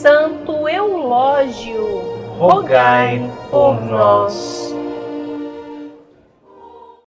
Santo Eulógio, rogai por nós.